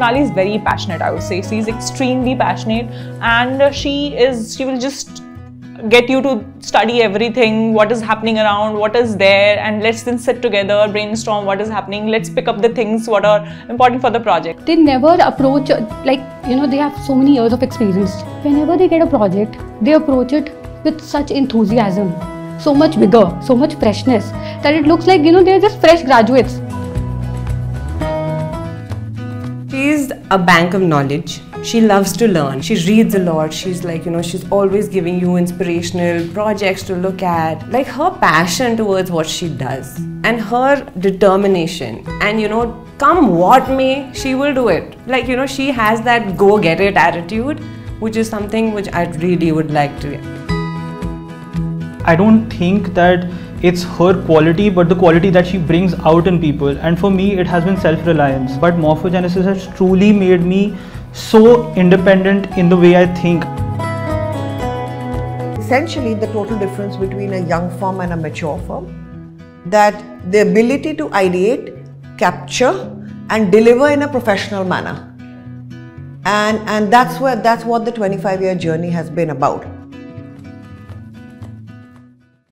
Sonali is very passionate, I would say. She's extremely passionate and she is, she will just get you to study everything, what is happening around, what is there, and let's then sit together, brainstorm what is happening, let's pick up the things what are important for the project. They never approach, like, you know, they have so many years of experience. Whenever they get a project, they approach it with such enthusiasm, so much vigor, so much freshness, that it looks like, you know, they're just fresh graduates. She's a bank of knowledge. She loves to learn. She reads a lot. She's like, you know, she's always giving you inspirational projects to look at. Like her passion towards what she does and her determination. And, you know, come what may, she will do it. Like, you know, she has that go get it attitude, which is something which I really would like to. I don't think that it's her quality but the quality that she brings out in people and for me it has been self-reliance but morphogenesis has truly made me so independent in the way I think. Essentially, the total difference between a young firm and a mature firm that the ability to ideate, capture, and deliver in a professional manner. And, and that's, where, that's what the 25 year journey has been about.